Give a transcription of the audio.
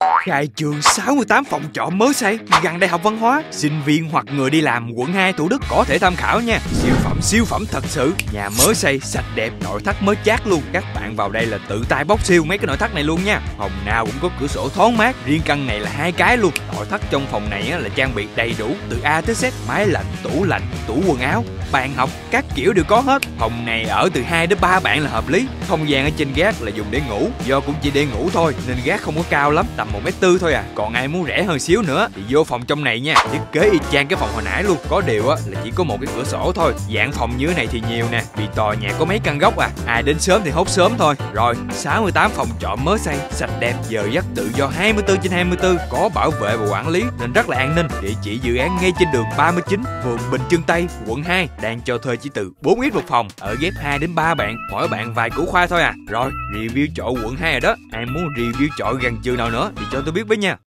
Khai trường 68 phòng trọ mới xây gần Đại học Văn hóa. Sinh viên hoặc người đi làm quận 2 Thủ Đức có thể tham khảo nha. Siêu phẩm siêu phẩm thật sự. Nhà mới xây sạch đẹp nội thất mới chát luôn. Các bạn vào đây là tự tay bóc siêu mấy cái nội thất này luôn nha. Phòng nào cũng có cửa sổ thoáng mát. Riêng căn này là hai cái luôn. Nội thất trong phòng này là trang bị đầy đủ Từ A tới Z. Máy lạnh, tủ lạnh, tủ quần áo Bàn học, các kiểu đều có hết. Phòng này ở từ 2 đến 3 bạn là hợp lý. Không gian ở trên gác là dùng để ngủ. Do cũng chỉ để ngủ thôi Nên gác không có cao lắm. Tầm 1m4 thôi à. Còn ai muốn rẻ hơn xíu nữa Thì vô phòng trong này nha. Thiết kế y chang cái phòng hồi nãy luôn. Có điều á, là chỉ có một cái cửa sổ thôi. Dạng phòng như thế này thì nhiều nè. Vì tòa nhà có mấy căn góc à. Ai đến sớm thì hốt sớm thôi. Rồi 68 phòng trọ mới xây. Sạch đẹp, giờ giấc tự do 24 trên 24 Có bảo vệ và quản lý Nên rất là an ninh. Địa chỉ dự án ngay trên đường 39 Phường Bình Trưng Tây, quận 2 Đang cho thuê chỉ từ 4 ít một phòng. Ở ghép 2 đến 3 bạn. Mỗi bạn vài củ khoai thôi à. Rồi, review trọ quận 2 rồi đó. Ai muốn review trọ gần chưa nào nữa thì cho tôi biết với nha.